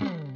Hmm.